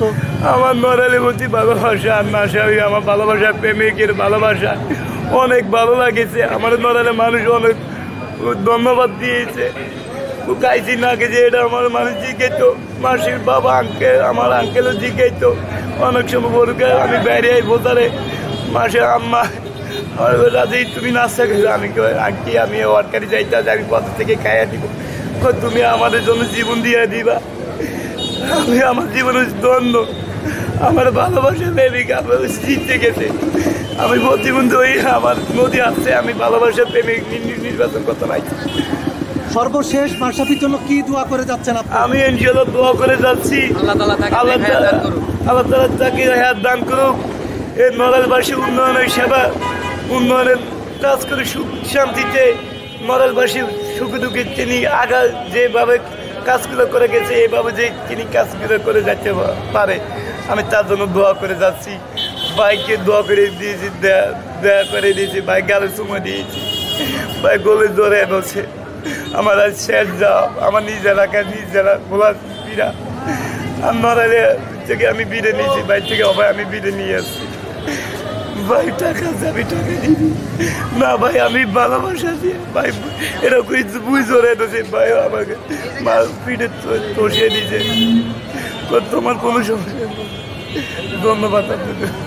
তো আমার নরালি প্রতি ভালোবাসা আর নাশাবি আমার ভালোবাসা প্রেমিকের ভালোবাসা। অনেক ভালো লাগেছে। আমার নরালে মানুষ অনেক ধন্যবাদ দিয়েছে। ও খাইছি না গেছে এটা আমার মানুষ জিজ্ঞেত মাসির বাবা আঙ্কেল আমার আঙ্কেলও জিজ্ঞেত অনেক সময় বলুকে আমি বাইরে আই বোঝারে মাসে আম্মা রাজি তুমি নাস্তা খেলে আমি কই, আন্টি আমি ওয়ার্কারি যাইতে আমি কত থেকে খাইয়া দিব। তুমি আমাদের জন্য জীবন দিয়ে দিবা। আমি আমার জীবনে দ্বন্দ্ব। আমার ভালোবাসা প্রেমিক আমার জিততে গেছে আমি ওই আমার নদী আসছে আমি ভালোবাসা প্রেমিক নির্বাচন করতে পারছি। সর্বশেষ মাসাফির জন্য কি দোয়া করে যাচ্ছেন আপনি? আমি ইনশাল্লাহ দোয়া করে যাচ্ছি। আল্লাহ তাআলা তাকে আল্লাহ তাকে হায়াত দান করুক। এই নড়ালবাসী উন্নয়নের সেবা উন্নয়নের কাজ করে সুখ শান্তিতে নড়ালবাসী সুখ দুঃখে তিনি আগা যেভাবে কাজগুলো করে গেছে এইভাবে যে তিনি কাজগুলো করে যেতে পারে। আমি তার জন্য দোয়া করে যাচ্ছি। বাইকে দোয়া করে দিয়েছি দেয়া করে দিয়েছি। বাইক গালে চুমা দিয়েছি। বাইক গোলে ধরে বসে আমার আজ শেষ যাও, আমার নিজ এলাকা নিজ এলাকা ভোলা বিরা আর থেকে আমি বিড়ে নিয়েছি বাইর থেকে অভাই আমি বিড়ে নিয়ে আসছি। ভাই টাকা আছে, আমি টাকা দিবি না ভাই আমি ভালোবাসা দিয়ে ভাই এরকম বুঝে রেখেছে ভাই আমাকে মা পিঠে তোষিয়ে দিয়েছে তো তোমার কোনো সমস্যা। ধন্যবাদ আপনাকে।